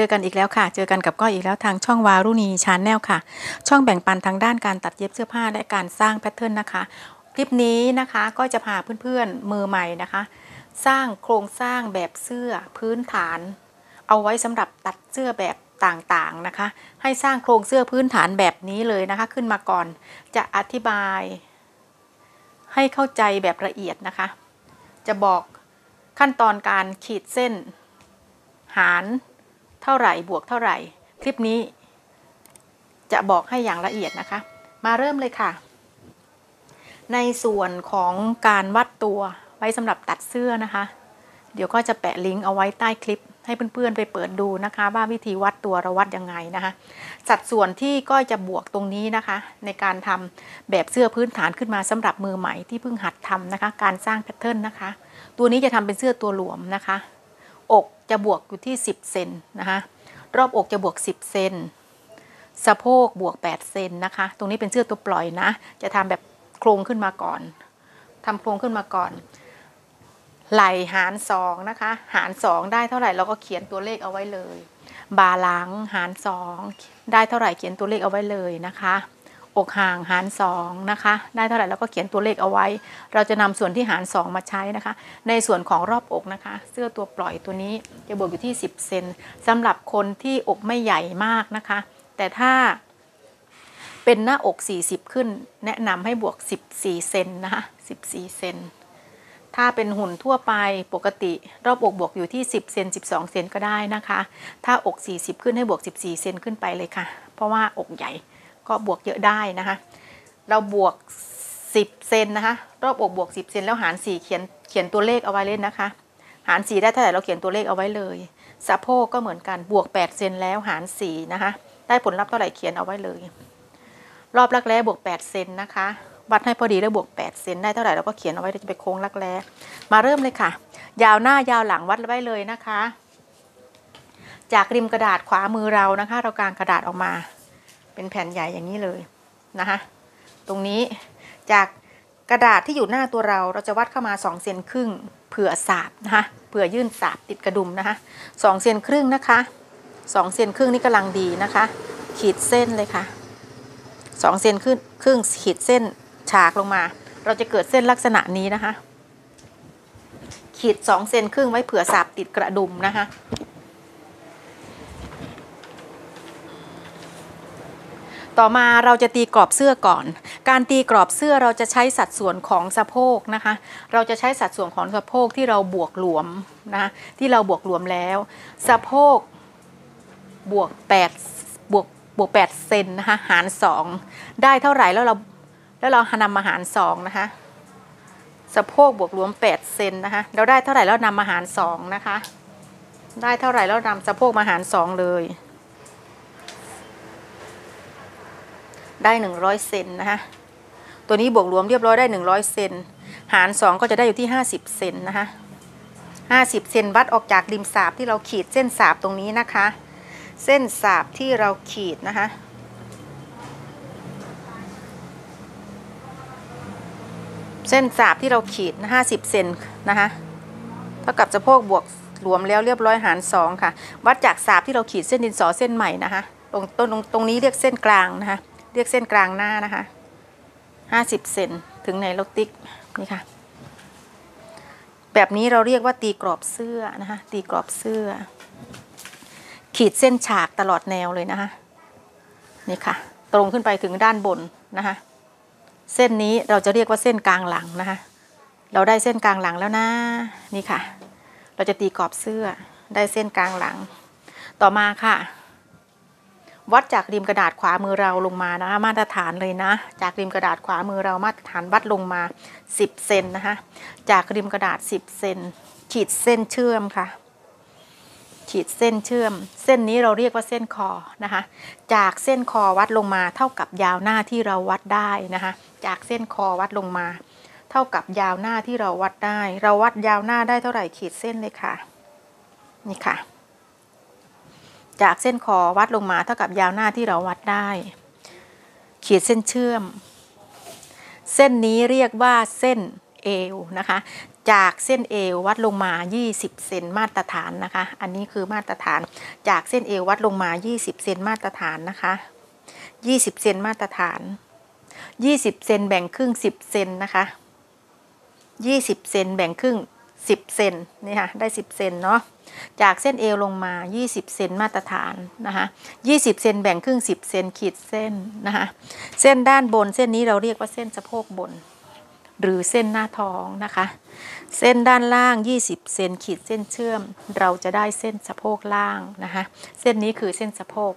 เจอกันอีกแล้วค่ะ เจอกันกับก้อยอีกแล้วทางช่องวารุณีชาแนลค่ะ ช่องแบ่งปันทางด้านการตัดเย็บเสื้อผ้าและการสร้างแพทเทิร์นนะคะ คลิปนี้นะคะก็จะพาเพื่อนๆมือใหม่นะคะ สร้างโครงสร้างแบบเสื้อพื้นฐาน เอาไว้สำหรับตัดเสื้อแบบต่างๆนะคะ ให้สร้างโครงเสื้อพื้นฐานแบบนี้เลยนะคะ ขึ้นมาก่อนจะอธิบาย ให้เข้าใจแบบละเอียดนะคะ จะบอกขั้นตอนการขีดเส้น หาร เท่าไหร่บวกเท่าไหร่ คลิปนี้ จะบอกให้อย่างละเอียดนะคะ มาเริ่มเลยค่ะ ในส่วนของการวัดตัวไว้สำหรับตัดเสื้อนะคะ เดี๋ยวก็จะแปะลิงก์เอาไว้ใต้คลิปให้เพื่อนๆไปเปิดดูนะคะว่าวิธีวัดตัวเราวัดยังไงนะคะ สัดส่วนที่ก็จะบวกตรงนี้นะคะ ในการทำแบบเสื้อพื้นฐานขึ้นมาสำหรับมือใหม่ที่เพิ่งหัดทำนะคะ การสร้างแพทเทิร์นนะคะ ตัวนี้จะทำเป็นเสื้อตัวหลวมนะคะ อกจะบวกอยู่ที่ 10 เซนนะคะรอบอกจะบวก 10 เซนสะโพกบวก 8 เซนนะคะ ตรงนี้เป็นเสื้อตัวปล่อยนะ จะทำแบบโครงขึ้นมาก่อนทำโครงขึ้นมาก่อน ไหลหารสองนะคะ หารสองได้เท่าไหร่เราก็เขียนตัวเลขเอาไว้เลย บาหลังหารสองได้เท่าไหร่เขียนตัวเลขเอาไว้เลยนะคะ อกห่างหารสองนะคะได้เท่าไหร่เราก็เขียนตัวเลขเอาไว้ เราจะนำส่วนที่หารสองมาใช้นะคะ ในส่วนของรอบอกนะคะ เสื้อตัวปล่อยตัวนี้จะบวกอยู่ที่ 10 เซนสำหรับคนที่อกไม่ใหญ่มากนะคะ แต่ถ้าเป็นหน้าอก 40 ขึ้น แนะนำให้บวก 14 เซนนะคะ14 เซนถ้าเป็นหุ่นทั่วไปปกติ รอบอกบวกอยู่ที่ 10เซน12 เซนก็ได้นะคะ ถ้าอก 40 ขึ้นให้บวก 14 เซนขึ้นไปเลยค่ะ เพราะว่าอกใหญ่ ก็บวกเยอะได้นะคะ เราบวก 10 เซนนะคะ รอบอกบวก 10 เซนแล้วหาร 4 เขียนเขียนตัวเลขเอาไว้เลยนะคะ หาร 4 ได้เท่าไหร่เราเขียนตัวเลขเอาไว้เลย สะโพกก็เหมือนกันบวก 8 เซนแล้วหาร 4 นะคะ ได้ผลลัพธ์เท่าไหร่เขียนเอาไว้เลย รอบรักแร้บวก 8 เซนนะคะวัดให้พอดีแล้วบวก 8 เซนได้เท่าไหร่เราก็เขียนเอาไว้เราจะไปโค้งรักแร้มาเริ่มเลยค่ะ ยาวหน้ายาวหลังวัดไว้เลยนะคะ จากริมกระดาษขวามือเรานะคะ เรากางกระดาษออกมา เป็นแผ่นใหญ่อย่างนี้เลยนะคะตรงนี้จากกระดาษที่อยู่หน้าตัวเราเราจะวัดเข้ามา2เซนครึ่งเผื่อสาบนะคะเผื่อยื่นสาบติดกระดุมนะคะ2เซนครึ่งนะคะ2เซนครึ่งนี่กำลังดีนะคะ ขีดเส้นเลยค่ะ2เซนครึ่งครึ่งขีดเส้นฉากลงมา เราจะเกิดเส้นลักษณะนี้นะคะ ขีด2เซนครึ่งไว้เผื่อสาบติดกระดุมนะคะ ต่อมาเราจะตีกรอบเสื้อก่อน การตีกรอบเสื้อเราจะใช้สัดส่วนของสะโพกนะคะ เราจะใช้สัดส่วนของสะโพกที่เราบวกหลวมนะที่เราบวกหลวมแล้ว สะโพกบวก8บวกบวก8เซนนะคะหาร 2 ได้เท่าไหร่แล้วเราแล้วเรานำมาหาร2นะคะสะโพกบวกหลวม8เซนนะคะเราได้เท่าไหร่แล้วนำมาหาร2นะคะ ได้เท่าไหร่แล้วนำสะโพกมาหาร2เลย ได้ 100 เซนนะคะตัวนี้บวกรวมเรียบร้อยได้ 100 เซนหาร 2 ก็จะได้อยู่ที่ 50 เซนนะคะ50 เซนวัดออกจากริมสาบที่เราขีดเส้นสาบตรงนี้นะคะ เส้นสาบที่เราขีดนะคะเส้นสาบที่เราขีด 50 เซนนะคะ เท่ากับสะโพกบวกรวมแล้วเรียบร้อยหาร 2 ค่ะ วัดจากสาบที่เราขีดเส้นดินสอเส้นใหม่นะคะ ตรงตรงตรงนี้เรียกเส้นกลางนะคะ เรียกเส้นกลางหน้านะคะห้าสิบเซนถึงไหนเราติ๊กนี่ค่ะ แบบนี้เราเรียกว่าตีกรอบเสื้อนะคะ ตีกรอบเสื้อ ขีดเส้นฉากตลอดแนวเลยนะคะนี่ค่ะ ตรงขึ้นไปถึงด้านบนนะคะเส้นนี้เราจะเรียกว่าเส้นกลางหลังนะคะ เราได้เส้นกลางหลังแล้วนะนี่ค่ะ เราจะตีกรอบเสื้อได้เส้นกลางหลัง ต่อมาค่ะ วัดจากริมกระดาษขวามือเราลงมานะคะมาตรฐานเลยนะ จากริมกระดาษขวามือเรามาตรฐานวัดลงมา 10 เซนนะคะจากริมกระดาษ 10 เซนขีดเส้นเชื่อมค่ะ ขีดเส้นเชื่อม เส้นนี้เราเรียกว่าเส้นคอนะคะ จากเส้นคอวัดลงมาเท่ากับยาวหน้าที่เราวัดได้นะคะ จากเส้นคอวัดลงมา เท่ากับยาวหน้าที่เราวัดได้ เราวัดยาวหน้าได้เท่าไหร่ขีดเส้นเลยค่ะ นี่ค่ะ จากเส้นคอวัดลงมาเท่ากับยาวหน้าที่เราวัดได้ขีดเส้นเชื่อม เส้นนี้เรียกว่าเส้นเอวนะคะ จากเส้นเอววัดลงมา 20 เซนมาตรฐานนะคะ อันนี้คือมาตรฐาน จากเส้นเอววัดลงมา 20 เซนมาตรฐานนะคะ 20 เซนมาตรฐาน 20 เซนแบ่งครึ่ง 10 เซนนะคะ 20 เซนแบ่งครึ่ง 10 เซนนี่ค่ะ ได้ 10 เซนเนาะ จากเส้นเอวลงมา 20 เซนมาตรฐานนะคะ20 เซนแบ่งครึ่ง 10 เซนขีดเส้นนะคะเส้นด้านบนเส้นนี้เราเรียกว่าเส้นสะโพกบน หรือเส้นหน้าท้องนะคะ เส้นด้านล่าง 20 เซนขีดเส้นเชื่อม เราจะได้เส้นสะโพกล่างนะคะเส้นนี้คือเส้นสะโพก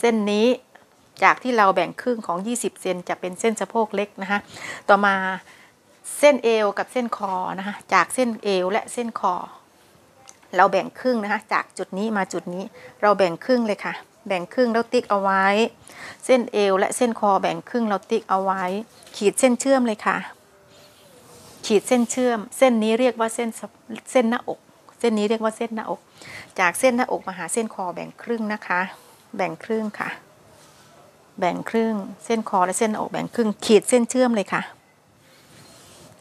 เส้นนี้จากที่เราแบ่งครึ่งของ 20 เซนจะเป็นเส้นสะโพกเล็กนะคะต่อมาเส้นเอวกับเส้นคอนะคะจากเส้นเอวและเส้นคอ เราแบ่งครึ่งนะคะ จากจุดนี้มาจุดนี้เราแบ่งครึ่งเลยค่ะ แบ่งครึ่งแล้วติ๊กเอาไว้ เส้นเอวและเส้นคอแบ่งครึ่งเราติ๊กเอาไว้ ขีดเส้นเชื่อมเลยค่ะ ขีดเส้นเชื่อม เส้นนี้เรียกว่าเส้นเส้นหน้าอก เส้นนี้เรียกว่าเส้นหน้าอก จากเส้นหน้าอกมาหาเส้นคอแบ่งครึ่งนะคะ แบ่งครึ่งค่ะ แบ่งครึ่ง เส้นคอและเส้นหน้าอกแบ่งครึ่ง ขีดเส้นเชื่อมเลยค่ะ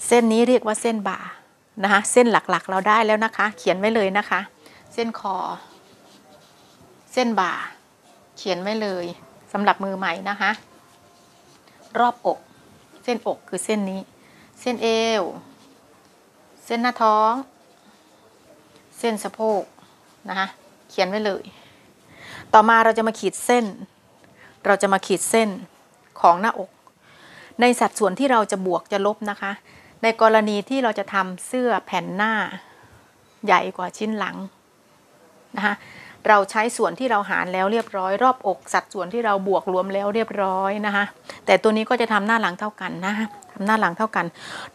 เส้นนี้เรียกว่าเส้นบ่า นะคะเส้นหลักๆเราได้แล้วนะคะ เขียนไว้เลยนะคะ เส้นคอ เส้นบ่า เขียนไว้เลยสำหรับมือใหม่นะคะ รอบอก เส้นอกคือเส้นนี้ เส้นเอว เส้นหน้าท้อง เส้นสะโพกนะคะเขียนไว้เลย ต่อมาเราจะมาขีดเส้น เราจะมาขีดเส้นของหน้าอก ในสัดส่วนที่เราจะบวกจะลบนะคะ ในกรณีที่เราจะทำเสื้อแผ่นหน้า ใหญ่กว่าชิ้นหลังนะคะเราใช้ส่วนที่เราหารแล้วเรียบร้อย รอบอกสัดส่วนที่เราบวกรวมแล้วเรียบร้อยนะคะแต่ตัวนี้ก็จะทำหน้าหลังเท่ากันนะคะทำหน้าหลังเท่ากัน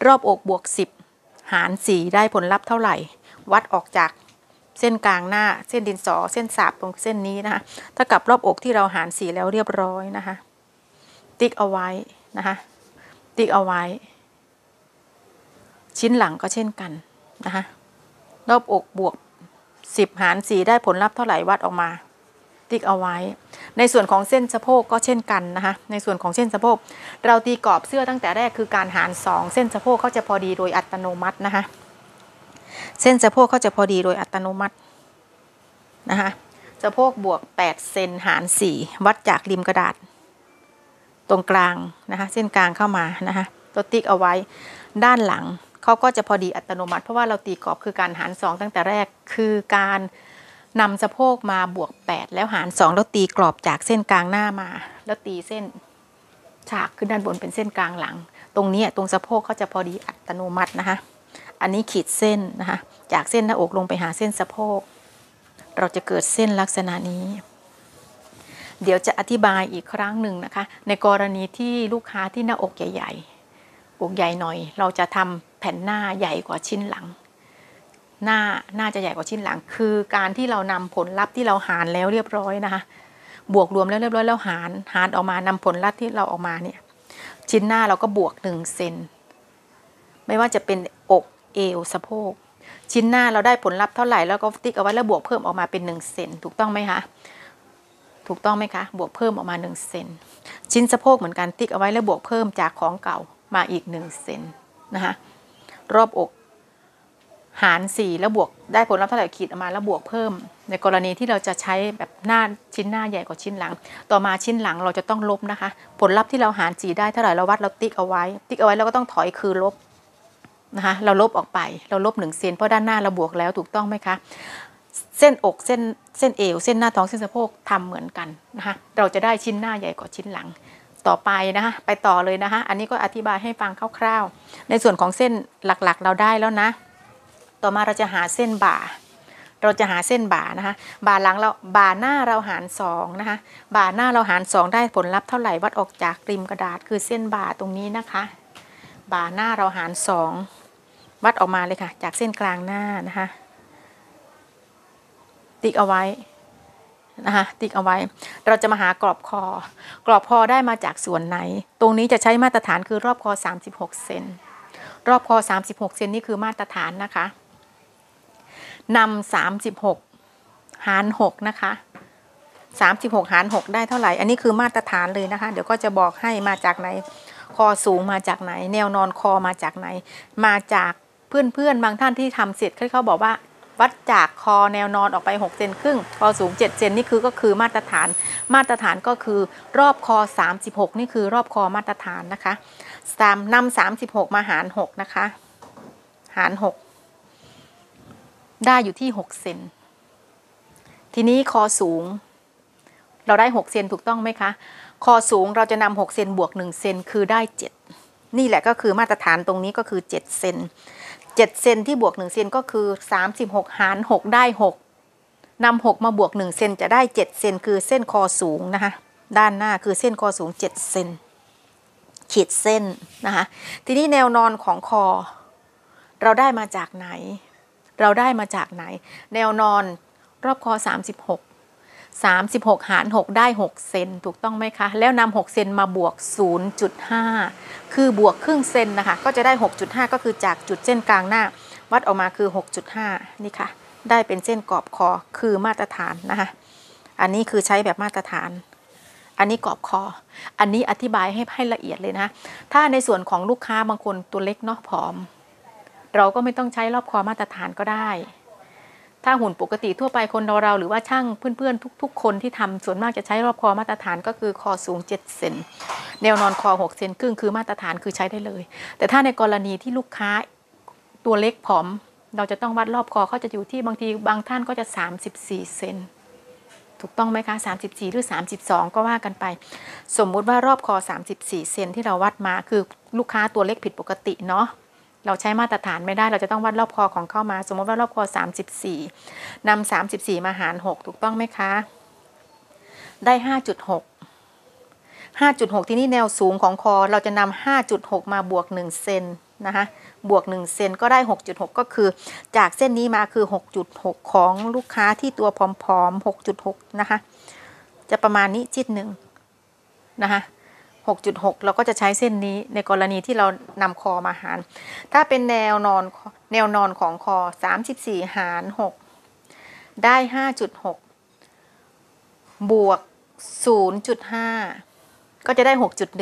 รอบอกบวก 10 หาร 4 ได้ผลลัพธ์เท่าไหร่ วัดออกจากเส้นกลางหน้าเส้นดินสอ เส้นสาบตรงเส้นนี้นะคะเท่ากับรอบอกที่เราหาร 4 แล้วเรียบร้อยนะคะติ๊กเอาไว้นะคะติ๊กเอาไว้ ชิ้นหลังก็เช่นกันนะคะรอบอกบวก 10 หาร 4 ได้ผลลัพธ์เท่าไหร่วัดออกมา ติ๊กเอาไว้ ในส่วนของเส้นสะโพกก็เช่นกันนะคะในส่วนของเส้นสะโพกเราตีกรอบเสื้อตั้งแต่แรกคือการหาร 2 เส้นสะโพกเขาจะพอดีโดยอัตโนมัตินะคะเส้นสะโพกเขาจะพอดีโดยอัตโนมัตินะคะสะโพกบวก 8 เซนหาร 4 วัดจากริมกระดาษ ตรงกลางนะคะเส้นกลางเข้ามานะคะตัวติ๊กเอาไว้ด้านหลัง เขาก็จะพอดีอัตโนมัติ เพราะว่าเราตีกรอบคือการหาร 2 ตั้งแต่แรกคือการนำสะโพกมาบวก 8 แล้วหาร 2 แล้วตีกรอบจากเส้นกลางหน้ามา แล้วตีเส้นฉากขึ้นด้านบนเป็นเส้นกลางหลัง ตรงนี้ตรงสะโพกเขาจะพอดีอัตโนมัตินะคะ อันนี้ขีดเส้นนะคะ จากเส้นหน้าอกลงไปหาเส้นสะโพก เราจะเกิดเส้นลักษณะนี้ เดี๋ยวจะอธิบายอีกครั้งหนึ่งนะคะ ในกรณีที่ลูกค้าที่หน้าอกใหญ่ๆอกใหญ่หน่อย เราจะทำ แผ่นหน้าใหญ่กว่าชิ้นหลัง หน้าน่าจะใหญ่กว่าชิ้นหลัง คือการที่เรานำผลลัพธ์ที่เราหารแล้วเรียบร้อยนะคะบวกรวมแล้วเรียบร้อยแล้วหารหารออกมานำผลลัพธ์ที่เราออกมาเนี่ยชิ้นหน้าเราก็บวกหนึ่งเซนไม่ว่าจะเป็นอกเอวสะโพกชิ้นหน้าเราได้ผลลัพธ์เท่าไหร่แล้วก็ติ๊กเอาไว้แล้วบวกเพิ่มออกมาเป็น1เซนถูกต้องไหมคะถูกต้องไหมคะบวกเพิ่มออกมา1เซนชิ้นสะโพกเหมือนกันติ๊กเอาไว้แล้วบวกเพิ่มจากของเก่ามาอีก1เซนนะคะ รอบอก หาร 4 แล้วบวกได้ผลลัพธ์เท่าไหร่ขีดออกมาแล้วบวกเพิ่ม ในกรณีที่เราจะใช้แบบหน้าชิ้นหน้าใหญ่กว่าชิ้นหลัง ต่อมาชิ้นหลังเราจะต้องลบนะคะ ผลลัพธ์ที่เราหาร4ได้เท่าไหร่เราวัดเราติ๊กเอาไว้ ติ๊กเอาไว้แล้วก็ต้องถอยคือลบนะคะเราลบออกไปเราลบหนึ่งเซนเพราะด้านหน้าเราบวกแล้วถูกต้องไหมคะเส้นอกเส้นเส้นเอวเส้นหน้าท้องเส้นสะโพกทำเหมือนกันนะคะเราจะได้ชิ้นหน้าใหญ่กว่าชิ้นหลัง ต่อไปนะคะไปต่อเลยนะคะอันนี้ก็อธิบายให้ฟังคร่าวๆ ในส่วนของเส้นหลักๆเราได้แล้วนะ ต่อมาเราจะหาเส้นบ่า เราจะหาเส้นบ่านะคะบ่าหลังเราบ่าหน้าเราหารสองนะคะบ่าหน้าเราหารสองได้ผลลัพธ์เท่าไหร่วัดออกจากริมกระดาษคือเส้นบ่าตรงนี้นะคะ บ่าหน้าเราหารสองวัดออกมาเลยค่ะ จากเส้นกลางหน้านะคะ ติ๊กเอาไว้ นะคะติ๊กเอาไว้ เราจะมาหากรอบคอ กรอบคอได้มาจากส่วนไหน ตรงนี้จะใช้มาตรฐานคือรอบคอ 36 เซนรอบคอ 36 เซนนี่คือมาตรฐานนะคะนำ36 หาร 6 นะคะ 36 หาร 6 ได้เท่าไหร่ อันนี้คือมาตรฐานเลยนะคะ เดี๋ยวก็จะบอกให้มาจากไหน คอสูงมาจากไหน แนวนอนคอมาจากไหน มาจากเพื่อนๆ บางท่านที่ทำเสร็จเขาบอกว่า วัดจากคอแนวนอนออกไป6เซนครึ่งคอสูง7เซนนี่คือก็คือมาตรฐาน มาตรฐานก็คือรอบคอ 36 นี่คือรอบคอมาตรฐานนะคะสามนำ36 มาหาร 6 นะคะ หาร 6 ได้อยู่ที่ 6 เซนทีนี้คอสูง เราได้ 6 เซนถูกต้องไหมคะ คอสูงเราจะนำ6เซนบวก 1 เซนคือได้ 7 นี่แหละก็คือมาตรฐานตรงนี้ก็คือ 7 เซน 7 เซนที่บวก 1 เซนก็คือ 36 หาร 6 ได้ 6นำ6มาบวก 1 เซนจะได้ 7 เซนคือเส้นคอสูงนะคะ ด้านหน้าคือเส้นคอสูง 7 เซนขีดเส้นนะคะ ทีนี้แนวนอนของคอ เราได้มาจากไหน เราได้มาจากไหน แนวนอนรอบคอ 36 36 หาร 6 ได้ 6 เซนถูกต้องไหมคะ แล้วนำ6เซนมาบวก 0.5 คือบวกครึ่งเซนนะคะ ก็จะได้ 6.5 ก็คือจากจุดเส้นกลางหน้า วัดออกมาคือ 6.5 นี่ค่ะ ได้เป็นเส้นกรอบคอคือมาตรฐานนะคะ อันนี้คือใช้แบบมาตรฐาน อันนี้กรอบคอ อันนี้อธิบายให้ให้ละเอียดเลยนะ ถ้าในส่วนของลูกค้าบางคนตัวเล็กเนาะผอม เราก็ไม่ต้องใช้รอบคอมาตรฐานก็ได้ ถ้าหุ่นปกติทั่วไปคนเราเราหรือว่าช่างเพื่อนๆ ทุก ๆ คนที่ทำส่วนมากจะใช้รอบคอมาตรฐานก็คือคอสูง 7 เซนแนวนอนคอ 6 เซนครึ่งคือมาตรฐานคือใช้ได้เลย แต่ถ้าในกรณีที่ลูกค้าตัวเล็กผอม เราจะต้องวัดรอบคอเขาจะอยู่ที่บางทีบางท่านก็จะ 34 เซนถูกต้องไหมคะ 34 หรือ 32 ก็ว่ากันไป สมมุติว่ารอบคอ 34 เซนที่เราวัดมาคือลูกค้าตัวเล็กผิดปกติเนาะ เราใช้มาตรฐานไม่ได้เราจะต้องวัดรอบคอของเข้ามา สมมติว่ารอบคอ 34นำ34 มาหาร 6 ถูกต้องไหมคะ ได้ 5.6 5.6 ที่นี่แนวสูงของคอเราจะนำ5.6 มาบวก 1 เซนนะคะบวก 1 เซนก็ได้ 6.6 ก็คือ จากเส้นนี้มาคือ 6.6 ของลูกค้าที่ตัวผอมๆ 6.6 นะคะ จะประมาณนี้จิตหนึ่งนะคะ 6.6 เราก็จะใช้เส้นนี้ในกรณีที่เรานำคอมาหาร ถ้าเป็นแนวนอนแนวนอนของคอ 34 หาร 6 ได้ 5.6 บวก 0.5 ก็จะได้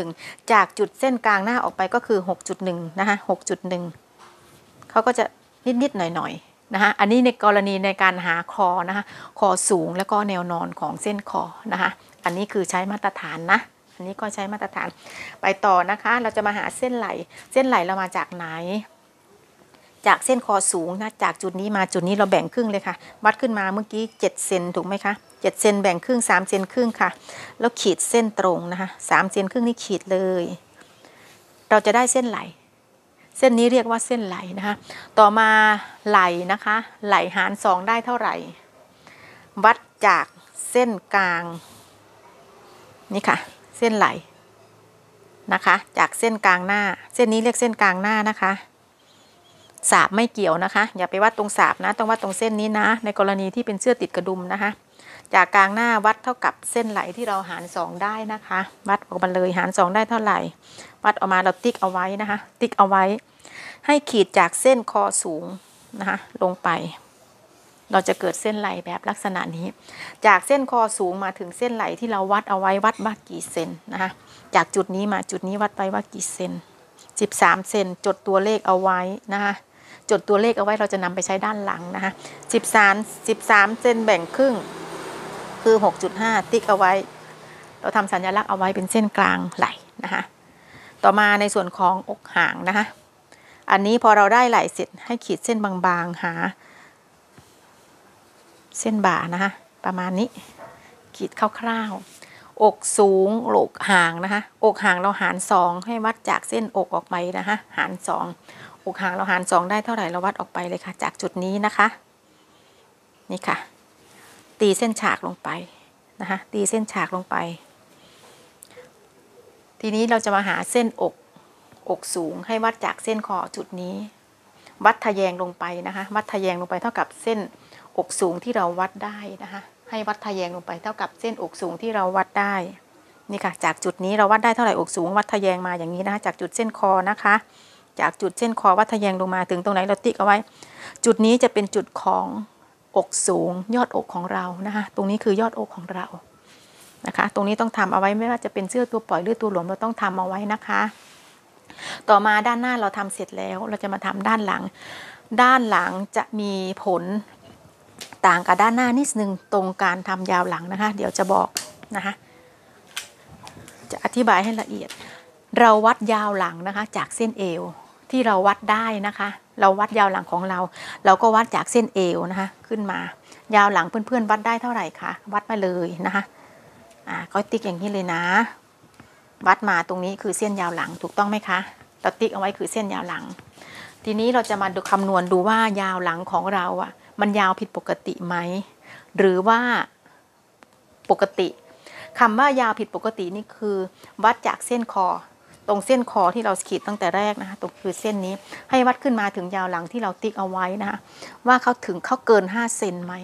6.1 จากจุดเส้นกลางหน้าออกไปก็คือ 6.1 นะคะ 6.1 เขาก็จะนิด ๆ หน่อย ๆนะคะอันนี้ในกรณีในการหาคอนะคะคอสูงแล้วก็แนวนอนของเส้นคอนะคะอันนี้คือใช้มาตรฐานนะ อันนี้ก็ใช้มาตรฐานไปต่อนะคะ เราจะมาหาเส้นไหล เส้นไหลเรามาจากไหน จากเส้นคอสูงนะจากจุดนี้มาจุดนี้เราแบ่งครึ่งเลยค่ะ วัดขึ้นมาเมื่อกี้7เซนถูกไหมคะ7เซนแบ่งครึ่ง3เซนครึ่งค่ะ แล้วขีดเส้นตรงนะคะ3เซนครึ่งนี่ขีดเลย เราจะได้เส้นไหล เส้นนี้เรียกว่าเส้นไหลนะคะ ต่อมาไหลนะคะ ไหลหารสองได้เท่าไหร่ วัดจากเส้นกลางนี่ค่ะ เส้นไหลนะคะ จากเส้นกลางหน้า เส้นนี้เรียกเส้นกลางหน้านะคะสาบไม่เกี่ยวนะคะ อย่าไปวัดตรงสาบนะ ต้องวัดตรงเส้นนี้นะ ในกรณีที่เป็นเสื้อติดกระดุมนะคะ จากกลางหน้าวัดเท่ากับเส้นไหลที่เราหารสองได้นะคะ วัดออกมาเลยหารสองได้เท่าไหร่ วัดออกมาเราติ๊กเอาไว้นะคะ ติ๊กเอาไว้ ให้ขีดจากเส้นคอสูงนะคะลงไป เราจะเกิดเส้นไหลแบบลักษณะนี้ จากเส้นคอสูงมาถึงเส้นไหลที่เราวัดเอาไว้วัดว่ากี่เซนนะคะจากจุดนี้มาจุดนี้วัดไปว่ากี่เซน13 เซนจดตัวเลขเอาไว้นะคะจดตัวเลขเอาไว้เราจะนำไปใช้ด้านหลังนะคะ13 13 เซนแบ่งครึ่งคือ 6.5 ติ๊กเอาไว้ เราทำสัญลักษณ์เอาไว้เป็นเส้นกลางไหลนะคะต่อมาในส่วนของอกหางนะคะอันนี้พอเราได้ไหลเสร็จให้ขีดเส้นบางๆหา เส้นบ่านะคะประมาณนี้ขีดคร่าวๆอกสูงอกห่างนะคะอกห่างเราหารสองให้วัดจากเส้นอกออกไปนะคะหารสองอกห่างเราหารสองได้เท่าไหร่เราวัดออกไปเลยค่ะ จากจุดนี้นะคะนี่ค่ะ ตีเส้นฉากลงไปนะคะตีเส้นฉากลงไป ทีนี้เราจะมาหาเส้นอกอกสูงให้วัดจากเส้นคอจุดนี้ วัดทะแยงลงไปนะคะ วัดทะแยงลงไปเท่ากับเส้น อกสูงที่เราวัดได้นะคะให้วัดทะแยงลงไปเท่ากับเส้นอกสูงที่เราวัดได้นี่ค่ะจากจุดนี้เราวัดได้เท่าไหร่อกสูงวัดทะแยงมาอย่างนี้นะคะจากจุดเส้นคอนะคะ จากจุดเส้นคอวัดทะแยงลงมาถึงตรงไหนเราติ๊กเอาไว้ จุดนี้จะเป็นจุดของอกสูงยอดอกของเรานะคะตรงนี้คือยอดอกของเรานะคะ ตรงนี้ต้องทำเอาไว้ไม่ว่าจะเป็นเสื้อตัวปล่อยหรือตัวหลวมเราต้องทำเอาไว้นะคะ ต่อมาด้านหน้าเราทำเสร็จแล้ว เราจะมาทำด้านหลัง ด้านหลังจะมีผล ต่างกับด้านหน้านิดนึงตรงการทำยาวหลังนะคะ เดี๋ยวจะบอกนะคะจะอธิบายให้ละเอียด เราวัดยาวหลังนะคะ จากเส้นเอวที่เราวัดได้นะคะ เราวัดยาวหลังของเรา เราก็วัดจากเส้นเอวนะคะ ขึ้นมา ยาวหลังเพื่อนๆ วัดได้เท่าไหร่คะวัดมาเลยนะคะอ่าก็ติ๊กอย่างนี้เลยนะ วัดมาตรงนี้คือเส้นยาวหลังถูกต้องไหมคะเราติ๊กเอาไว้คือเส้นยาวหลัง ทีนี้เราจะมาดูคำนวณดูว่ายาวหลังของเราอะ มันยาวผิดปกติไหม หรือว่าปกติคำว่ายาวผิดปกตินี่คือ วัดจากเส้นคอ ตรงเส้นคอที่เราขีดตั้งแต่แรกนะคะตรงคือเส้นนี้ให้วัดขึ้นมาถึงยาวหลังที่เราติ๊กเอาไว้นะคะว่าเขาถึงเขาเกิน5เซนไหม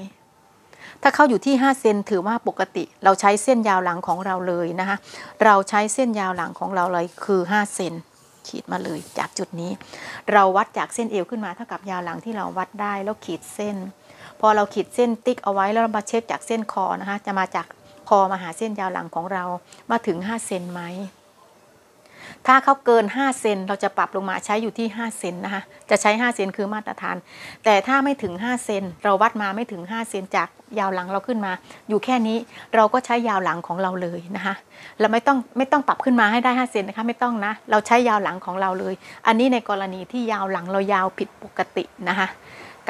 ถ้าเขาอยู่ที่ 5 เซนถือว่าปกติ เราใช้เส้นยาวหลังของเราเลยนะคะเราใช้เส้นยาวหลังของเราเลยคือ 5 เซน ขีดมาเลยจากจุดนี้ เราวัดจากเส้นเอวขึ้นมาเท่ากับยาวหลังที่เราวัดได้แล้วขีดเส้น พอเราขีดเส้นติ๊กเอาไว้แล้วเรามาเช็คจากเส้นคอนะคะ จะมาจากคอมาหาเส้นยาวหลังของเรามาถึง5เซนไหม ถ้าเขาเกิน 5 เซนเราจะปรับลงมาใช้อยู่ที่ 5 เซนนะคะ จะใช้ 5 เซนคือมาตรฐาน แต่ถ้าไม่ถึง 5 เซนเราวัดมาไม่ถึง 5 เซนจากยาวหลังเราขึ้นมา อยู่แค่นี้เราก็ใช้ยาวหลังของเราเลยนะคะเราไม่ต้องไม่ต้องปรับขึ้นมาให้ได้ 5 เซนนะคะไม่ต้องนะ เราใช้ยาวหลังของเราเลย อันนี้ในกรณีที่ยาวหลังเรายาวผิดปกตินะคะ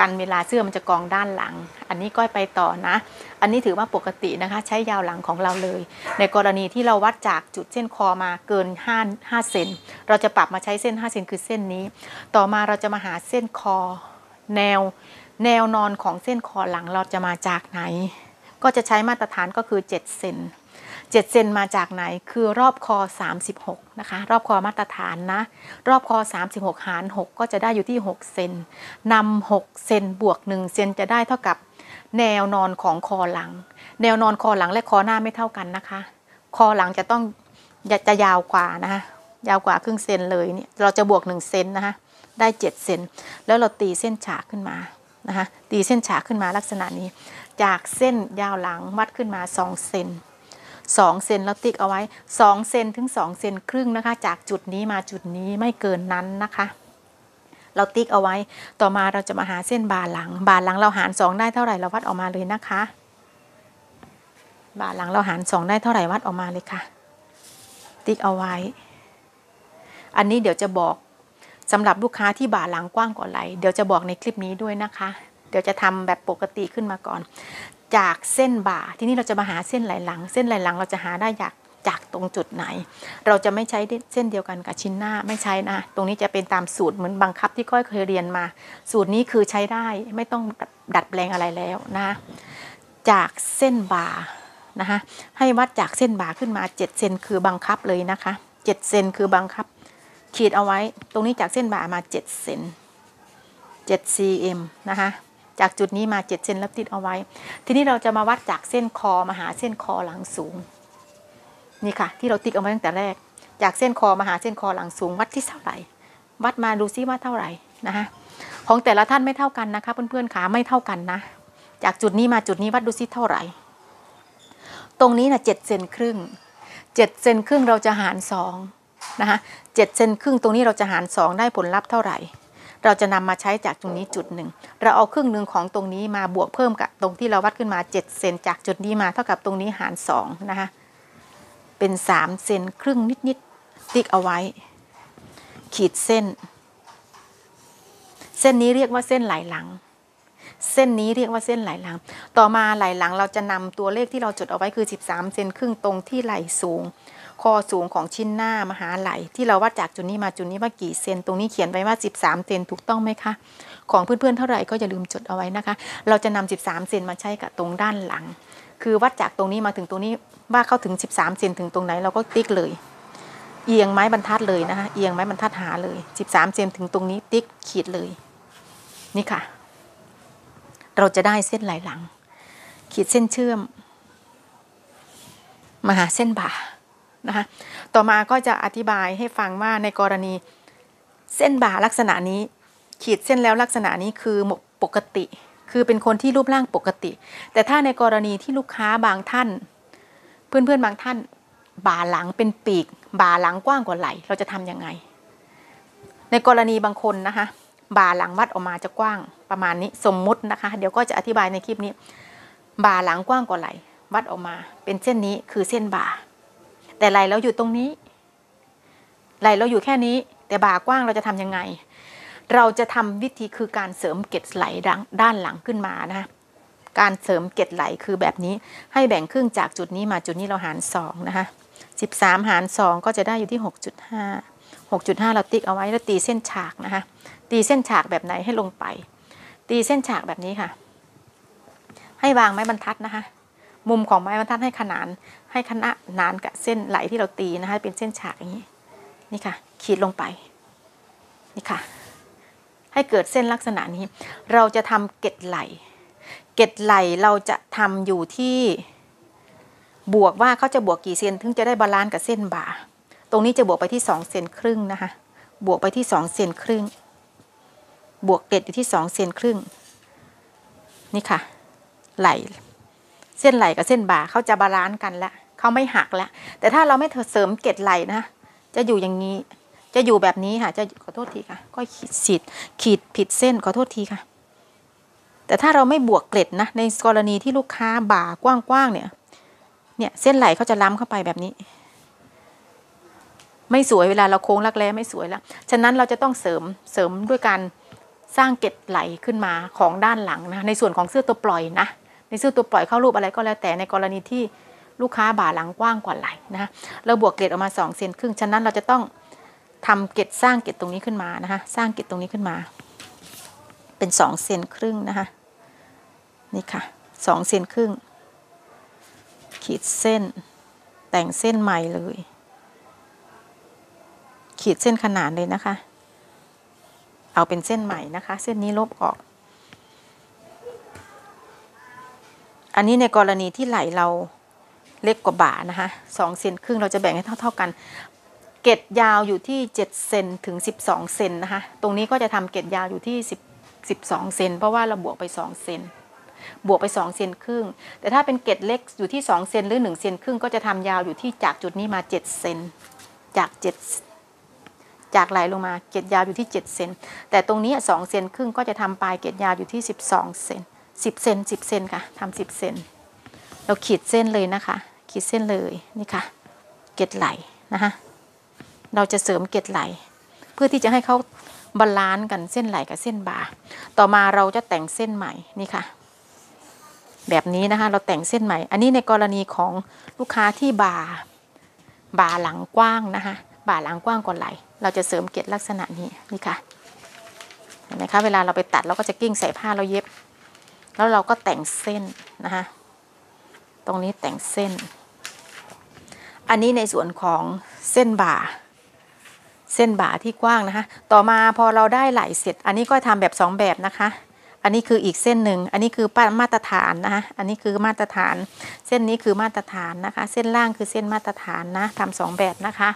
กันเวลาเสื้อมันจะกองด้านหลัง อันนี้ก้อยไปต่อนะ อันนี้ถือว่าปกตินะคะ ใช้ยาวหลังของเราเลย ในกรณีที่เราวัดจากจุดเส้นคอมาเกิน 5 5เซนเราจะปรับมาใช้เส้น 5 เซนคือเส้นนี้ ต่อมาเราจะมาหาเส้นคอ แนว แนวนอนของเส้นคอหลังเราจะมาจากไหน ก็จะใช้มาตรฐานก็คือ 7 เซน 7เซนมาจากไหนคือรอบคอ 36 นะคะ รอบคอมาตรฐานนะ รอบคอ 36 หาร 6 ก็จะได้อยู่ที่ 6 เซนนำ6เซนบวก 1 เซนจะได้เท่ากับแนวนอนของคอหลัง แนวนอนคอหลังและคอหน้าไม่เท่ากันนะคะ คอหลังจะต้องจะยาวกว่านะคะ ยาวกว่าครึ่งเซนเลยเนี่ย เราจะบวก 1 เซนนะคะได้ 7 เซนแล้วเราตีเส้นฉากขึ้นมานะคะตีเส้นฉากขึ้นมาลักษณะนี้ จากเส้นยาวหลังวัดขึ้นมา 2 เซน 2เซนแล้วติ๊กเอาไว้ 2 เซนถึง 2 เซนครึ่งนะคะ จากจุดนี้มาจุดนี้ไม่เกินนั้นนะคะ เราติ๊กเอาไว้ ต่อมาเราจะมาหาเส้นบาหลัง บาหลังเราหาร 2 ได้เท่าไหร่เราวัดออกมาเลยนะคะ บาหลังเราหาร 2 ได้เท่าไหร่วัดออกมาเลยค่ะ ติ๊กเอาไว้ อันนี้เดี๋ยวจะบอกสำหรับลูกค้าที่บ่าหลังกว้างกว่าไหล เดี๋ยวจะบอกในคลิปนี้ด้วยนะคะ เดี๋ยวจะทำแบบปกติขึ้นมาก่อน จากเส้นบ่า ที่นี่เราจะมาหาเส้นไหลหลัง เส้นไหลหลังเราจะหาได้จากจากตรงจุดไหน เราจะไม่ใช้เส้นเดียวกันกับชิ้นหน้าไม่ใช้นะ ตรงนี้จะเป็นตามสูตรเหมือนบังคับที่ก้อยเคยเรียนมา สูตรนี้คือใช้ได้ไม่ต้องดัดแปลงอะไรแล้วนะจากเส้นบ่านะคะให้วัดจากเส้นบ่าขึ้นมา 7 เซนคือบังคับเลยนะคะ 7 เซนคือบังคับ ขีดเอาไว้ ตรงนี้จากเส้นบ่ามา 7 เซน7 cm นะคะ จากจุดนี้มา 7 เซนแล้วติดเอาไว้ ทีนี้เราจะมาวัดจากเส้นคอมาหาเส้นคอหลังสูง นี่ค่ะ ที่เราติ๊กเอาไว้ตั้งแต่แรก จากเส้นคอมาหาเส้นคอหลังสูง วัดที่เท่าไหร่ วัดมาดูซิว่าเท่าไหร่นะคะของแต่ละท่านไม่เท่ากันนะคะ เพื่อนๆขาไม่เท่ากันนะ จากจุดนี้มาจุดนี้วัดดูซิเท่าไหร่ ตรงนี้นะเจ็ดเซนครึ่งเจ็ดเซนครึ่งเราจะหารสองนะคะเจ็ดเซนครึ่งตรงนี้เราจะหารสองได้ผลลัพธ์เท่าไหร่ เราจะนำมาใช้จากตรงนี้จุดหนึ่งเราเอาครึ่งหนึ่งของตรงนี้มาบวกเพิ่มกับตรงที่เราวัดขึ้นมา 7 เซนจากจุดนี้มาเท่ากับตรงนี้หาร2นะคะเป็น 3 เซนครึ่งนิดๆติ๊กเอาไว้ ขีดเส้น เส้นนี้เรียกว่าเส้นไหลหลัง เส้นนี้เรียกว่าเส้นไหลหลัง ต่อมาไหลหลังเราจะนำตัวเลขที่เราจดเอาไว้คือ 13 เซนครึ่งตรงที่ไหลสูง คอสูงของชิ้นหน้ามหาไหลที่เราวัดจากจุดนี้มาจุดนี้ว่ากี่เซนตรงนี้เขียนไว้ว่า 13 เซนถูกต้องไหมคะ ของเพื่อนๆเท่าไหร่ก็อย่าลืมจดเอาไว้นะคะ เราจะนำ13 เซนมาใช้กับตรงด้านหลัง คือวัดจากตรงนี้มาถึงตรงนี้ว่าเข้าถึง 13 เซนถึงตรงไหนเราก็ติ๊กเลย เอียงไม้บรรทัดเลยนะคะเอียงไม้บรรทัดหาเลย 13 เซนถึงตรงนี้ติ๊กขีดเลย นี่ค่ะ เราจะได้เส้นไหลหลัง ขีดเส้นเชื่อม มาหาเส้นบ่า นะคะต่อมาก็จะอธิบายให้ฟังว่าในกรณีเส้นบ่าลักษณะนี้ ขีดเส้นแล้วลักษณะนี้คือปกติ คือเป็นคนที่รูปร่างปกติ แต่ถ้าในกรณีที่ลูกค้าบางท่าน เพื่อนๆบางท่าน บ่าหลังเป็นปีก บ่าหลังกว้างกว่าไหลเราจะทำยังไง ในกรณีบางคนนะคะบ่าหลังวัดออกมาจะกว้างประมาณนี้สมมุตินะคะ เดี๋ยวก็จะอธิบายในคลิปนี้ บ่าหลังกว้างกว่าไหลวัดออกมา เป็นเส้นนี้คือเส้นบ่า แต่ไหลเราอยู่ตรงนี้ ไหลเราอยู่แค่นี้ แต่บ่ากว้างเราจะทำยังไง เราจะทำวิธีคือการเสริมเกล็ดไหลด,ด้านหลังขึ้นมานะคะการเสริมเกล็ดไหลคือแบบนี้ให้แบ่งครึ่งจากจุดนี้มาจุดนี้เราหาร2นะคะ13 หาร 2 ก็จะได้อยู่ที่ 6.5 6.5 เราติ๊กเอาไว้แล้วตีเส้นฉากนะคะตีเส้นฉากแบบไหนให้ลงไป ตีเส้นฉากแบบนี้ค่ะ ให้วางไม้บรรทัดนะคะ มุมของไม้บรรทัดให้ขนานให้ขนานกับเส้นไหลที่เราตีนะคะเป็นเส้นฉากอย่างนี้นี่ค่ะ ขีดลงไปนี่ค่ะ ให้เกิดเส้นลักษณะนี้ เราจะทำเกล็ดไหล เกล็ดไหลเราจะทำอยู่ที่บวกว่าเขาจะบวกกี่เซนถึงจะได้ balance กับเส้นบ่า ตรงนี้จะบวกไปที่2เซนครึ่งนะคะ บวกไปที่2เซนครึ่ง บวกเกล็ดอยู่ที่2เซนครึ่ง นี่ค่ะ ไหล่ เส้นไหล่กับเส้นบ่าเขาจะ balance กันแล้วเขาไม่หักแล้วแต่ถ้าเราไม่เสริมเกล็ดไหล่นะ จะอยู่อย่างนี้ จะอยู่แบบนี้ค่ะ จะขอโทษทีค่ะ ก็ขีดสีดขีดผิดเส้นขอโทษทีค่ะ แต่ถ้าเราไม่บวกเกล็ดนะ ในกรณีที่ลูกค้าบ่ากว้างๆเนี่ย เนี่ยเส้นไหลเขาจะล้ำเข้าไปแบบนี้ ไม่สวยเวลาเราโค้งรักแร้ไม่สวยแล้ว ฉะนั้นเราจะต้องเสริมเสริมด้วยการสร้างเกล็ดไหลขึ้นมาของด้านหลังนะ ในส่วนของเสื้อตัวปล่อยนะ ในเสื้อตัวปล่อยเข้ารูปอะไรก็แล้วแต่ในกรณีที่ลูกค้าบ่าหลังกว้างกว่าไหลนะคะเราบวกเกล็ดออกมา2เซนครึ่งฉะนั้นเราจะต้องทำเกล็ดสร้างเกล็ดตรงนี้ขึ้นมานะคะสร้างเกล็ดตรงนี้ขึ้นมา เป็น2เซนครึ่งนะคะนี่ค่ะ2เซนครึ่ง ขีดเส้น แต่งเส้นใหม่เลย ขีดเส้นขนานเลยนะคะ เอาเป็นเส้นใหม่นะคะ เส้นนี้ลบออก อันนี้ในกรณีที่ไหลเราเล็กกว่าบ่านะคะสองเซนครึ่งเราจะแบ่งให้เท่า ๆกัน เกล็ดยาวอยู่ที่7เซนถึง 12เซนนะคะ ตรงนี้ก็จะทำเกล็ดยาวอยู่ที่10 12เซนเพราะว่าเราบวกไป2เซนบวกไป2เซนครึ่ง แต่ถ้าเป็นเกล็ดเล็กอยู่ที่2เซนหรือ1เซนครึ่งก็จะทำยาวอยู่ที่จากจุดนี้มา7เซนจาก7จากไหลลงมาเกล็ดยาวอยู่ที่7เซนแต่ตรงนี้2เซนครึ่งก็จะทำปลายเกล็ดยาวอยู่ที่ 12เซน 10เซน10เซนค่ะทำ10เซนเราขีดเส้นเลยนะคะ ขีดเส้นเลยนี่ค่ะ เกล็ดไหล่นะคะเราจะเสริมเกล็ดไหล่ เพื่อที่จะให้เขา balance กันเส้นไหล่กับเส้นบ่าต่อมาเราจะแต่งเส้นใหม่นี่ค่ะ แบบนี้นะคะ เราแต่งเส้นใหม่ อันนี้ในกรณีของลูกค้าที่บ่าบ่าหลังกว้างนะคะบ่าหลังกว้างกว่าไหล่ เราจะเสริมเกล็ดลักษณะนี้นี่ค่ะเห็นไหมคะเวลาเราไปตัดเราก็จะกลิ้งใส่ผ้าเราเย็บ แล้วเราก็แต่งเส้นนะคะตรงนี้แต่งเส้น อันนี้ในส่วนของเส้นบ่า เส้นบ่าที่กว้างนะคะ ต่อมาพอเราได้ไหลเสร็จ อันนี้ก็ทำแบบสองแบบนะคะ อันนี้คืออีกเส้นหนึ่ง อันนี้คือมาตรฐานนะคะ อันนี้คือมาตรฐาน เส้นนี้คือมาตรฐานนะคะ เส้นล่างคือเส้นมาตรฐานนะทำสองแบบนะคะ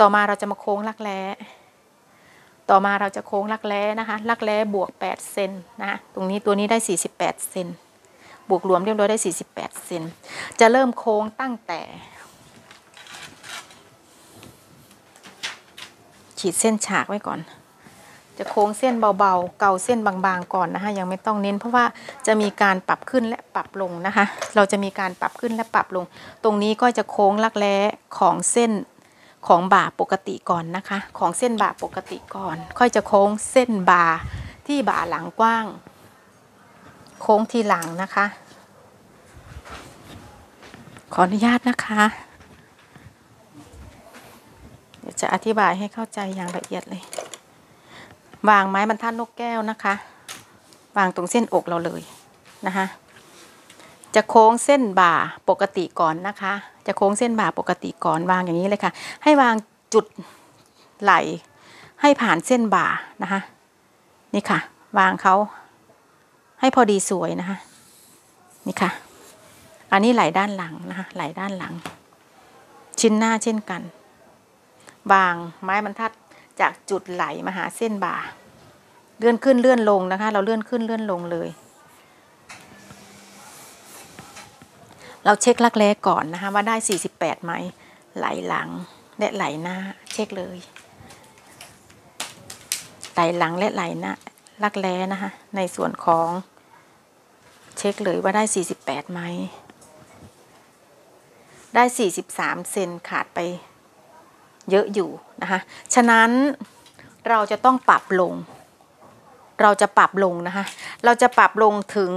ต่อมาเราจะมาโค้งรักแร้ ต่อมาเราจะโค้งรักแร้นะคะรักแร้บวก 8 เซนนะตรงนี้ตัวนี้ได้ 48 เซนบวกรวมเรียบร้อยได้ 48 เซนจะเริ่มโค้งตั้งแต่ขีดเส้นฉากไว้ก่อน จะโค้งเส้นเบาๆ เกาเส้นบางๆก่อนนะคะ ยังไม่ต้องเน้นเพราะว่าจะมีการปรับขึ้นและปรับลงนะคะ เราจะมีการปรับขึ้นและปรับลง ตรงนี้ก็จะโค้งลักแร้ของเส้น ของบ่าปกติก่อนนะคะ ของเส้นบ่าปกติก่อน ค่อยจะโค้งเส้นบ่าที่บ่าหลังกว้าง โค้งทีหลังนะคะ ขออนุญาตนะคะเดี๋ยวจะอธิบายให้เข้าใจอย่างละเอียดเลย วางไม้บรรทัดนกแก้วนะคะ วางตรงเส้นอกเราเลยนะคะ จะโค้งเส้นบ่าปกติก่อนนะคะ จะโค้งเส้นบ่าปกติก่อนวางอย่างนี้เลยค่ะ ให้วางจุดไหลให้ผ่านเส้นบ่านะคะ นี่ค่ะ วางเขาให้พอดีสวยนะคะ นี่ค่ะ อันนี้ไหลด้านหลังนะคะไหลด้านหลัง ชิ้นหน้าเช่นกัน วางไม้บรรทัดจากจุดไหลมาหาเส้นบ่า เลื่อนขึ้นเลื่อนลงนะคะ เราเลื่อนขึ้นเลื่อนลงเลย เราเช็คลักแร้ก่อนนะคะว่าได้ 48ไหมไหลหลังและไหลหน้าเช็คเลย ไหลหลังและไหลหน้าลักแร้นะคะในส่วนของเช็คเลยว่าได้ 48ไหมได้ 43 เซนขาดไปเยอะอยู่นะคะฉะนั้นเราจะต้องปรับลง เราจะปรับลงนะคะ เราจะปรับลงถึง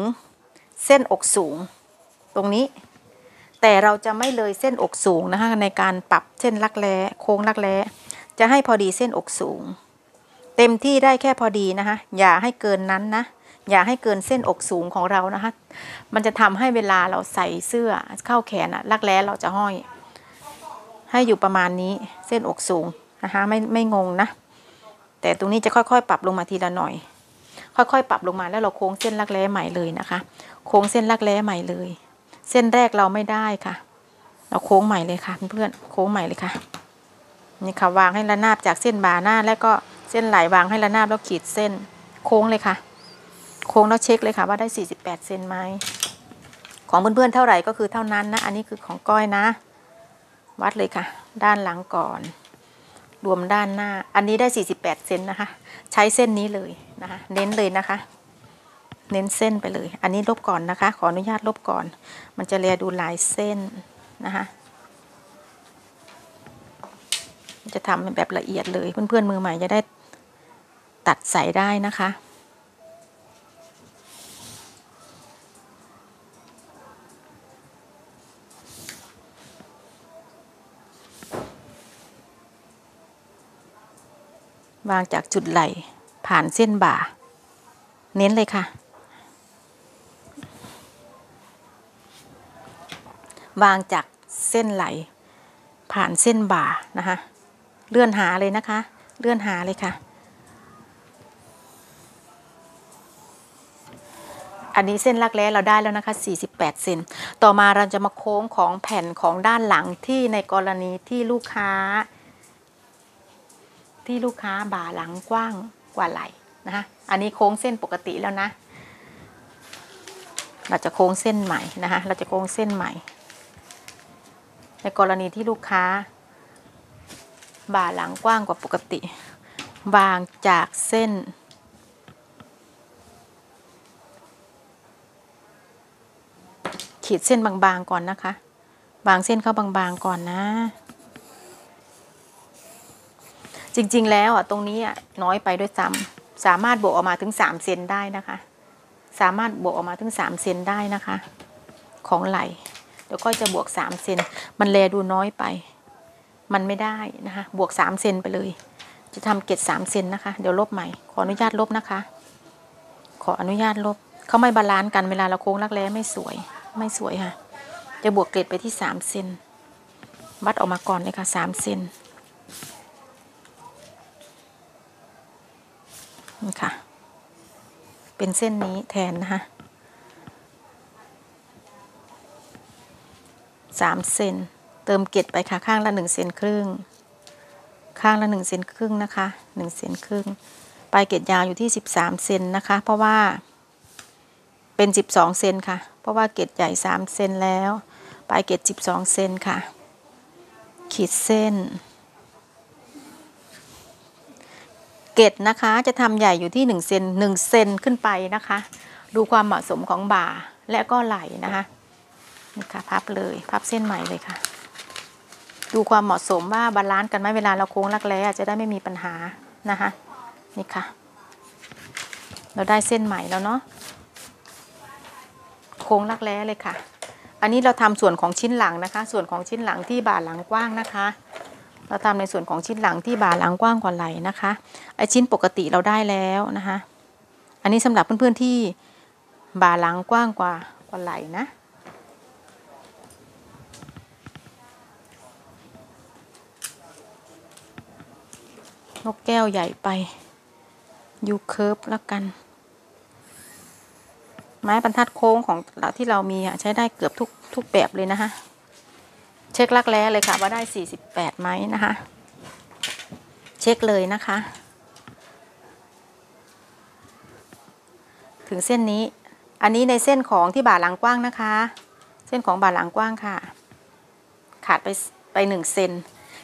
เส้นอกสูงตรงนี้ แต่เราจะไม่เลยเส้นอกสูงนะคะในการปรับเส้นรักแร้โค้งรักแร้จะให้พอดีเส้นอกสูง เต็มที่ได้แค่พอดีนะคะ อย่าให้เกินนั้นนะอย่าให้เกินเส้นอกสูงของเรานะคะ มันจะทำให้เวลาเราใส่เสื้อเข้าแขนอะรักแร้เราจะห้อย ให้อยู่ประมาณนี้เส้นอกสูงนะคะไม่ไม่งงนะ แต่ตรงนี้จะค่อยๆ ปรับลงมาทีละหน่อย ค่อยๆ ปรับลงมาแล้วเราโค้งเส้นรักแร้ใหม่เลยนะคะ โค้งเส้นรักแร้ใหม่เลย เส้นแรกเราไม่ได้ค่ะ เราโค้งใหม่เลยค่ะเพื่อนๆโค้งใหม่เลยค่ะนี่ค่ะวางให้ระนาบจากเส้นบาหน้าแล้วก็เส้นไหลวางให้ระนาบแล้วขีดเส้นโค้งเลยค่ะ โค้งแล้วเช็คเลยค่ะว่าได้ 48 เซนไหมของเพื่อนๆเท่าไหร่ก็คือเท่านั้นนะ อันนี้คือของก้อยนะ วัดเลยค่ะ ด้านหลังก่อน รวมด้านหน้า อันนี้ได้ 48 เซนนะคะ ใช้เส้นนี้เลยนะคะ เน้นเลยนะคะ เน้นเส้นไปเลย อันนี้ลบก่อนนะคะ ขออนุญาตลบก่อน มันจะเรียดูลายเส้นนะคะจะทำแบบละเอียดเลย เพื่อนๆมือใหม่จะได้ตัดใส่ได้นะคะวางจากจุดไหลผ่านเส้นบ่า เน้นเลยค่ะ วางจากเส้นไหล ผ่านเส้นบ่านะคะ เลื่อนหาเลยนะคะ เลื่อนหาเลยค่ะ อันนี้เส้นรักแร้เราได้แล้วนะคะ 48 เซนต่อมาเราจะมาโค้งของแผ่นของด้านหลังที่ในกรณีที่ลูกค้า ที่ลูกค้าบ่าหลังกว้างกว่าไหลนะคะอันนี้โค้งเส้นปกติแล้วนะเราจะโค้งเส้นใหม่นะคะ เราจะโค้งเส้นใหม่ ในกรณีที่ลูกค้า บ่าหลังกว้างกว่าปกติวางจากเส้น ขีดเส้นบางๆก่อนนะคะวางเส้นเข้าบางๆก่อนนะ จริงๆแล้วอะตรงนี้อะน้อยไปด้วยซ้ำสามารถบวกออกมาถึง 3 เซนได้นะคะ สามารถบวกออกมาถึง 3 เซนได้นะคะ ของไหล่ เดี๋ยวก็จะบวก3เซนมันแลดูน้อยไป มันไม่ได้นะคะบวก3เซนไปเลย จะทำเกล็ด3เซนนะคะเดี๋ยวลบใหม่ ขออนุญาตลบนะคะ ขออนุญาตลบเขาไม่ balance กันเวลาเราโค้งรักแร้ไม่สวยไม่สวยค่ะ จะบวกเกล็ดไปที่3เซนวัดออกมาก่อนเลยค่ะ3เซนนี่ค่ะ เป็นเส้นนี้แทนนะคะ สามเซน เติมเกล็ดไปค่ะข้างละหนึ่งเซนครึ่ง ข้างละหนึ่งเซนครึ่งนะคะหนึ่งเซนครึ่ง ปลายเกล็ดยาวอยู่ที่สิบสามเซนนะคะ เพราะว่าเป็นสิบสองเซนค่ะ เพราะว่าเกล็ดใหญ่สามเซนแล้ว ปลายเกล็ดสิบสองเซนค่ะ ขีดเส้น เกล็ดนะคะจะทำใหญ่อยู่ที่1เซน1เซนขึ้นไปนะคะ ดูความเหมาะสมของบ่าและก็ไหล่นะคะ นี่ค่ะพับเลยพับเส้นใหม่เลยค่ะ ดูความเหมาะสมว่า balance กันไหมเวลาเราโค้งรักแร้จะได้ไม่มีปัญหานะคะนี่ค่ะ เราได้เส้นใหม่แล้วเนาะโค้งรักแร้เลยค่ะ อันนี้เราทำส่วนของชิ้นหลังนะคะ ส่วนของชิ้นหลังที่บ่าหลังกว้างนะคะ เราทำในส่วนของชิ้นหลังที่บ่าหลังกว้างกว่าไหล่นะคะไอชิ้นปกติเราได้แล้วนะคะ อันนี้สำหรับเพื่อนๆที่บ่าหลังกว้างกว่ากว่าไหล่นะ นกแก้วใหญ่ไปยูเคิร์ฟแล้วกัน ไม้บรรทัดโค้งของเราที่เรามีอะใช้ได้เกือบทุกทุกแบบเลยนะคะ เช็คลักแร้เลยค่ะ ว่าได้ 48ไหมนะคะ เช็คเลยนะคะ ถึงเส้นนี้ อันนี้ในเส้นของที่บ่าหลังกว้างนะคะ เส้นของบ่าหลังกว้างค่ะ ขาดไปไปหนึ่งเซน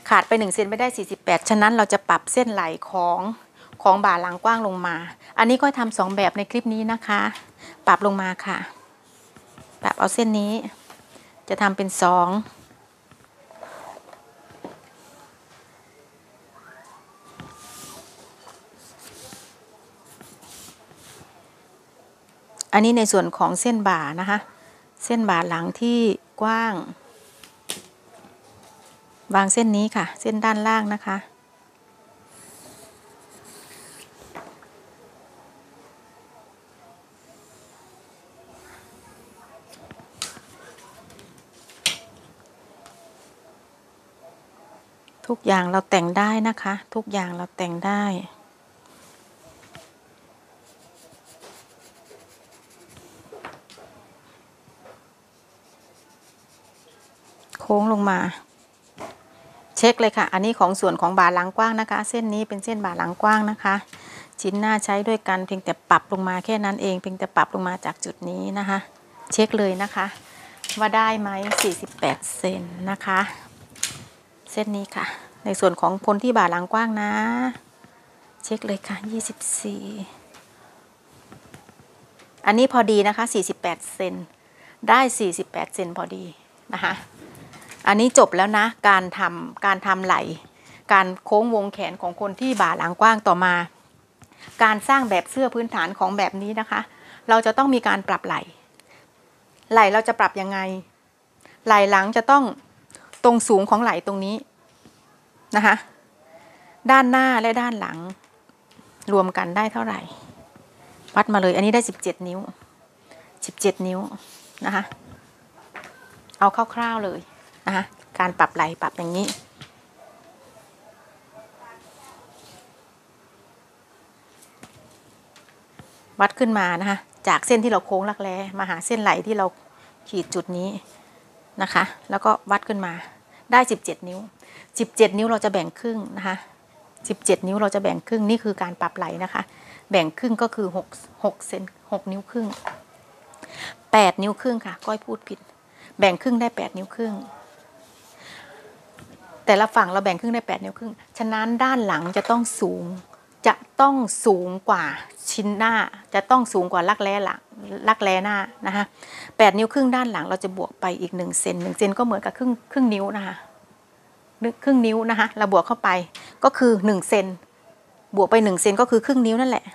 ขาดไปหนึ่งเซนไม่ได้ 48 ฉะนั้นเราจะปรับเส้นไหลของของบ่าหลังกว้างลงมา อันนี้ก็ทำสองแบบในคลิปนี้นะคะ ปรับลงมาค่ะ ปรับเอาเส้นนี้ จะทำเป็นสองอันนี้ในส่วนของเส้นบ่านะคะ เส้นบ่าหลังที่กว้าง วางเส้นนี้ค่ะ เส้นด้านล่างนะคะ ทุกอย่างเราแต่งได้นะคะ ทุกอย่างเราแต่งได้โค้งลงมา เช็คเลยค่ะ อันนี้ของส่วนของบ่าหลังกว้างนะคะ เส้นนี้เป็นเส้นบ่าหลังกว้างนะคะ ชิ้นหน้าใช้ด้วยกันเพียงแต่ปรับลงมาแค่นั้นเองเพียงแต่ปรับลงมาจากจุดนี้นะคะ เช็คเลยนะคะ ว่าได้ไหม48เซนนะคะ เส้นนี้ค่ะ ในส่วนของพลที่บ่าหลังกว้างนะ เช็คเลยค่ะ 24 อันนี้พอดีนะคะ 48เซนได้ 48เซนพอดีนะคะ อันนี้จบแล้วนะ การทำการทำไหล การโค้งวงแขนของคนที่บ่าหลังกว้างต่อมา การสร้างแบบเสื้อพื้นฐานของแบบนี้นะคะ เราจะต้องมีการปรับไหล ไหลเราจะปรับยังไง ไหลหลังจะต้องตรงสูงของไหลตรงนี้นะคะด้านหน้าและด้านหลัง รวมกันได้เท่าไหร่ วัดมาเลยอันนี้ได้17นิ้ว17นิ้วนะคะเอาคร่าวๆเลย นะคะการปรับไหลปรับอย่างนี้ วัดขึ้นมานะคะจากเส้นที่เราโค้งรักแร้มาหาเส้นไหลที่เราขีดจุดนี้นะคะ แล้วก็วัดขึ้นมาได้ 17 นิ้ว 17 นิ้วเราจะแบ่งครึ่งนะคะ17 นิ้วเราจะแบ่งครึ่งนี่คือการปรับไหลนะคะ แบ่งครึ่งก็คือ6 6เซน6นิ้วครึ่ง8นิ้วครึ่งค่ะ ก้อยพูดผิด แบ่งครึ่งได้ 8 นิ้วครึ่ง แต่ละฝั่งเราแบ่งครึ่งได้ 8 นิ้วครึ่ง ฉะนั้นด้านหลังจะต้องสูง จะต้องสูงกว่าชิ้นหน้า จะต้องสูงกว่าลักแร้หลังลักแร้หน้านะคะ8นิ้วครึ่งด้านหลังเราจะบวกไปอีก1เซน1เซนก็เหมือนกับครึ่งครึ่งนิ้วนะคะครึ่งนิ้วนะคะเราบวกเข้าไปก็คือ1เซนบวกไป1เซนก็คือครึ่งนิ้วนั่นแหละ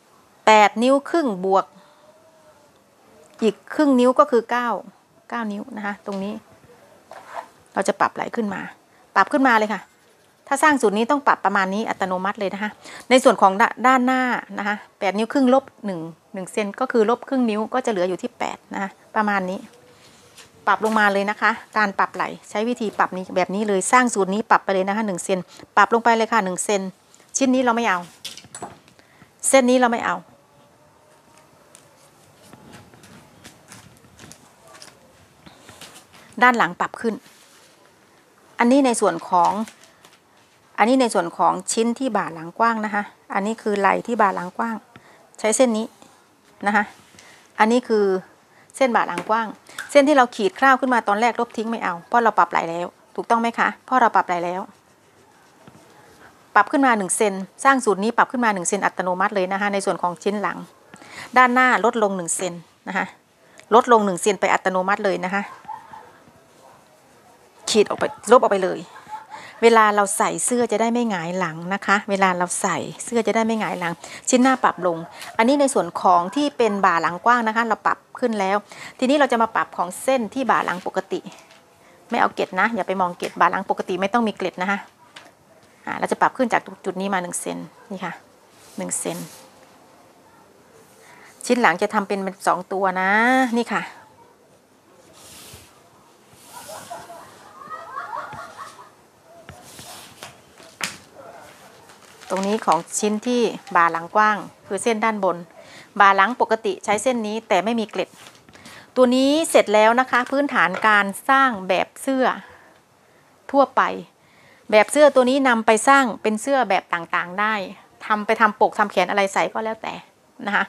8นิ้วครึ่งบวก อีกครึ่งนิ้วก็คือ 9 9 นิ้วนะคะตรงนี้ เราจะปรับไหลขึ้นมา ปรับขึ้นมาเลยค่ะ ถ้าสร้างสูตรนี้ต้องปรับประมาณนี้อัตโนมัติเลยนะคะ ในส่วนของดด้านหน้านะคะแปดนิ้วครึ่งลบหนึ่งหนึ่งเซนก็คือลบครึ่งนิ้วก็จะเหลืออยู่ที่แปดนะคะประมาณนี้ ปรับลงมาเลยนะคะ การปรับไหลใช้วิธีปรับนี้แบบนี้เลยสร้างสูตรนี้ปรับไปเลยนะคะหนึ่งเซนปรับลงไปเลยค่ะหนึ่งเซนชิ้นนี้เราไม่เอา เส้นนี้เราไม่เอาด้านหลังปรับขึ้น อันนี้ในส่วนของอันนี้ในส่วนของชิ้นที่บ่าหลังกว้างนะคะ อันนี้คือไหล่ที่บ่าหลังกว้าง ใช้เส้นนี้นะคะอันนี้คือเส้นบ่าหลังกว้าง เส้นที่เราขีดคร่าวขึ้นมาตอนแรกลบทิ้งไม่เอา เพราะเราปรับไหล่แล้ว ถูกต้องไหมคะ เพราะเราปรับไหล่แล้ว ปรับขึ้นมา1เซนสร้างสูตรนี้ปรับขึ้นมา1เซนอัตโนมัติเลยนะคะ ในส่วนของชิ้นหลัง ด้านหน้าลดลง1เซนนะคะ ลดลง1เซนไปอัตโนมัติเลยนะคะ ขีดออกไปลบออกไปเลย เวลาเราใส่เสื้อจะได้ไม่หงายหลังนะคะ เวลาเราใส่เสื้อจะได้ไม่หงายหลัง ชิ้นหน้าปรับลง อันนี้ในส่วนของที่เป็นบ่าหลังกว้างนะคะ เราปรับขึ้นแล้ว ทีนี้เราจะมาปรับของเส้นที่บ่าหลังปกติ ไม่เอาเกล็ดนะ อย่าไปมองเกล็ดบ่าหลังปกติไม่ต้องมีเกล็ดนะคะเราจะปรับขึ้นจากจุดนี้มา1เซนนี่ค่ะ1เซนชิ้นหลังจะทำเป็นสองตัวนะ นี่ค่ะ ตรงนี้ของชิ้นที่บาหลังกว้าง คือเส้นด้านบน บาหลังปกติใช้เส้นนี้แต่ไม่มีเกล็ด ตัวนี้เสร็จแล้วนะคะ พื้นฐานการสร้างแบบเสื้อทั่วไป แบบเสื้อตัวนี้นำไปสร้างเป็นเสื้อแบบต่างๆได้ทำไปทำปกทำแขนอะไรใส่ก็แล้วแต่นะคะ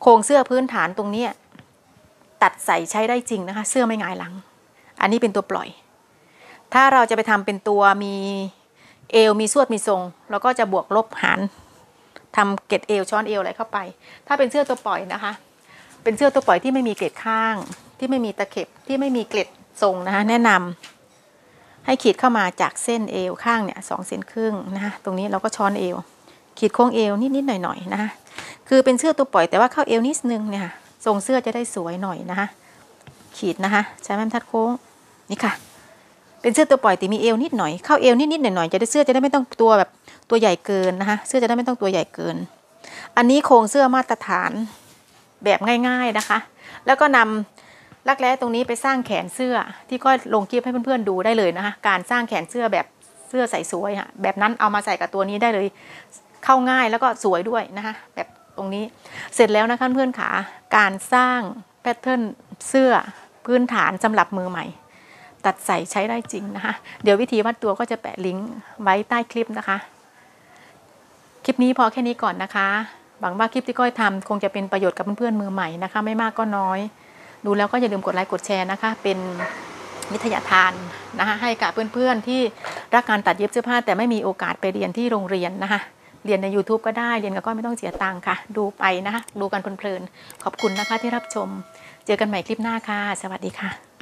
โครงเสื้อพื้นฐานตรงนี้ตัดใส่ใช้ได้จริงนะคะ เสื้อไม่งายหลัง อันนี้เป็นตัวปล่อย ถ้าเราจะไปทำเป็นตัวมี เอวมีสวดมีทรง แล้วก็จะบวกลบหารทำเกล็ดเอวช้อนเอวอะไรเข้าไป ถ้าเป็นเสื้อตัวปล่อยนะคะ เป็นเสื้อตัวปล่อยที่ไม่มีเกล็ดข้าง ที่ไม่มีตะเข็บที่ไม่มีเกล็ดทรงนะคะ แนะนำให้ขีดเข้ามาจากเส้นเอวข้างเนี่ยสองเซนครึ่งนะคะตรงนี้เราก็ช้อนเอว ขีดโค้งเอวนิดๆหน่อยๆนะคะคือเป็นเสื้อตัวปล่อยแต่ว่าเข้าเอวนิดนึงเนี่ยทรงเสื้อจะได้สวยหน่อยนะคะขีดนะคะ ใช้แม่มทัดโค้งนี่ค่ะ เป็นเสื้อตัวปล่อยแต่มีเอวนิดหน่อยเข้าเอวนิดๆหน่อยๆจะได้เสื้อจะได้ไม่ต้องตัวแบบตัวใหญ่เกินนะคะเสื้อจะได้ไม่ต้องตัวใหญ่เกิน อันนี้โครงเสื้อมาตรฐานแบบง่าย ๆนะคะ แล้วก็นำรักแร้ตรงนี้ไปสร้างแขนเสื้อที่ก็ลงคลิปให้เพื่อนๆดูได้เลยนะคะ การสร้างแขนเสื้อแบบเสื้อใส่สวยค่ะแบบนั้นเอามาใส่กับตัวนี้ได้เลย เข้าง่ายแล้วก็สวยด้วยนะคะแบบตรงนี้เสร็จแล้วนะคะเพื่อนขาการสร้างแพทเทิร์นเสื้อพื้นฐานสำหรับมือใหม่ ตัดใส่ใช้ได้จริงนะคะ เดี๋ยววิธีวัดตัวก็จะแปะลิงก์ไว้ใต้คลิปนะคะ คลิปนี้พอแค่นี้ก่อนนะคะ หวังว่าคลิปที่ก้อยทำคงจะเป็นประโยชน์กับเพื่อนๆมือใหม่นะคะ ไม่มากก็น้อย ดูแล้วก็อย่าลืมกดไลค์กดแชร์นะคะ เป็นวิทยาทานนะคะให้กับเพื่อนๆที่รักการตัดเย็บเสื้อผ้าแต่ไม่มีโอกาสไปเรียนที่โรงเรียนนะคะ เรียนใน YouTube ก็ได้ เรียนกับก้อยไม่ต้องเสียตังค์ค่ะ ดูไปนะคะดูกันเพลินๆขอบคุณนะคะที่รับชม เจอกันใหม่คลิปหน้าค่ะ สวัสดีค่ะ